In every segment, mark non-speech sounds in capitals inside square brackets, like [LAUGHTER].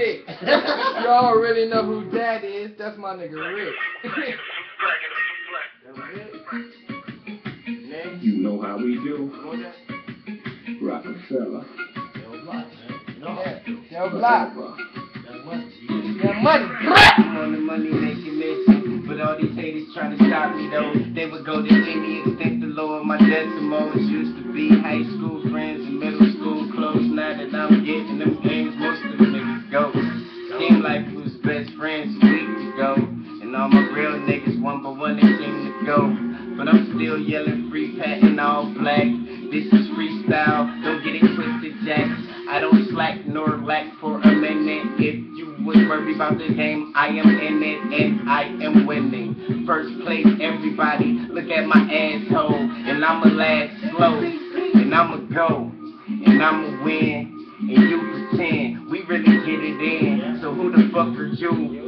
dick. [LAUGHS] Y'all already know who that is. That's my nigga Rick. You know how we do. Rockefeller. Yeah, Yo, Block. Yeah, money. I'm on the money making mission. But all these haters trying to stop me though. They would go to any extent to lower my decimals. Used to be high school This is freestyle, don't get it twisted, Jack. I don't slack nor lack for a minute. If you would worry about the game, I am in it and I am winning. First place, everybody, look at my asshole. And I'ma last slow, and I'ma go, and I'ma win. And you pretend we really get it in. So who the fuck are you?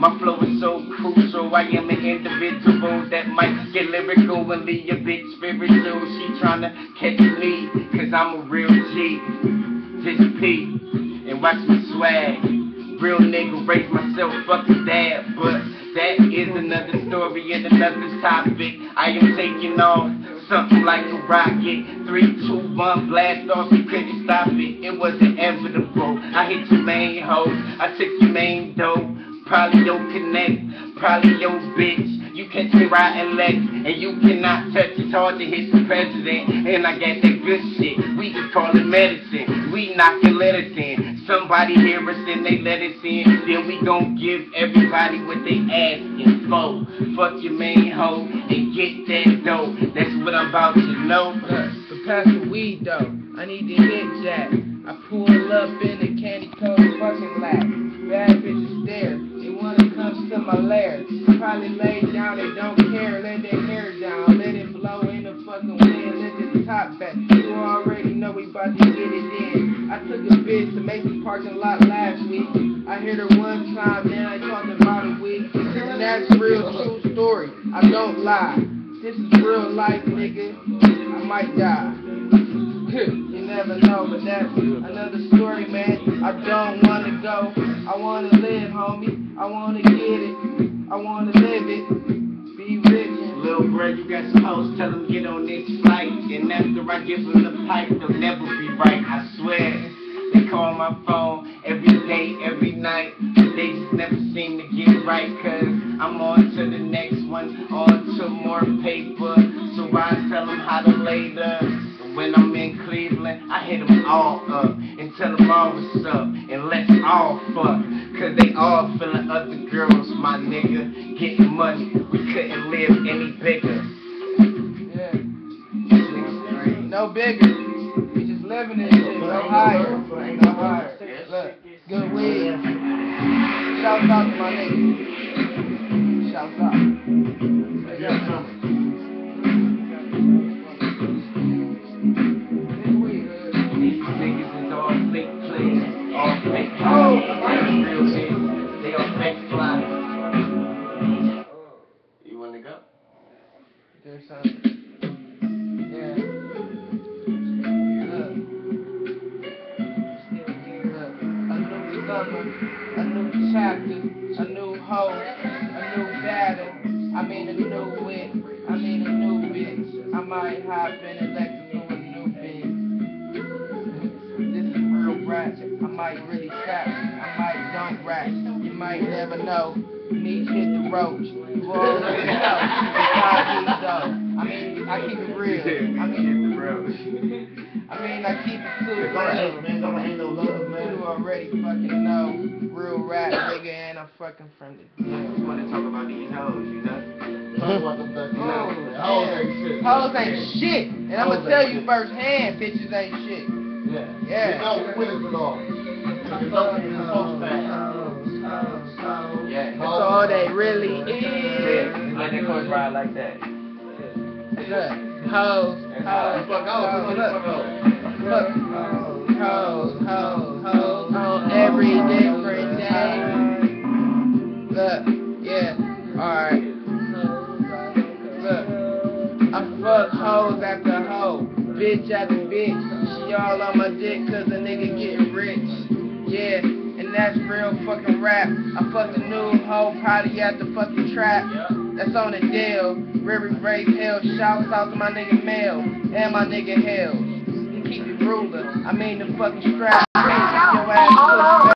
My flow is so crucial. I am an individual that might get lyrical and leave a spiritual. She tryna catch me, cause I'm a real G. Just P and watch me swag. Real nigga, raise myself, fuck his dad. But that is another story and another topic. I am taking off something like a rocket. Three, two, one, blast off, you couldn't stop it. It was inevitable. I hit your main hoe, I took your main dough. Probably your connect, probably your bitch. Me riding Lex, and you cannot touch. It's hard to hit the president, and I got that good shit. We just call it medicine. We knocking letters in. Somebody hear us and they let us in. Then we gon' give everybody what they asking for. Fuck your main hoe and get that dough. That's what I'm about to know. But pass the weed though. I need to hit that. I pull up in the candy coat fucking lap. Bad bitches stare. To my lair. Probably lay down, they don't care. Let their hair down. Let it blow in the fucking wind. Let the top back. You already know we about to get it in. I took a bitch to make the parking lot last week. I hit her one time, then I talked about a week. And that's real true story. I don't lie. This is real life, nigga. I might die. [LAUGHS] you never know, but that's another story, man. I don't wanna go. I wanna live, homie. I wanna you got some hoes, tell them get on this flight. And after I give them the pipe, they'll never be right, I swear. They call my phone every day, every night. But they just never seem to get right, cause I'm on all up and tell them all what's up. And let's all fuck, cause they all feeling other girls, my nigga. Getting money, we couldn't live any bigger. yeah. No bigger. We just living shit. No higher. No higher. Look, good weed. Shout out to my nigga. Shout out. There's something. Yeah. Look. Look. A new summer, a new chapter, a new hope, a new battle. I mean a new wit, I mean a new bitch. I might hop in you a new bitch. This is real rap. I might really rap. I might don't rap. You might never know. Niche hit the roach. You already know. I mean, I keep it too real. man. Don't ain't no love, man. You already fucking know. Real rap nigga, and I'm fucking from the You yeah. wanna talk about these hoes, you know? Talk about them back Oh, then. Hoes ain't shit. Hoes ain't shit. And I'm gonna tell you shit. firsthand, bitches ain't shit. Yeah. You Yeah. know, winners and all. It's all- it's supposed to Yeah. That's all they really is. just let that coach ride like that. Look, hoes, hoes, Fuck out, hoes, fuck Look, ho, ho, ho, ho, every different day. Look, yeah, alright. Look, I fuck hoes after hoe, bitch after bitch. She all on my dick cause a nigga getting rich. Yeah, and that's real fucking rap. I fucked a new hoe, probably at the fucking trap that's on the deal. River Brave Hell, shouts out to my nigga Mel and my nigga Hell keep it rolling. I made the fucking strap. Your ass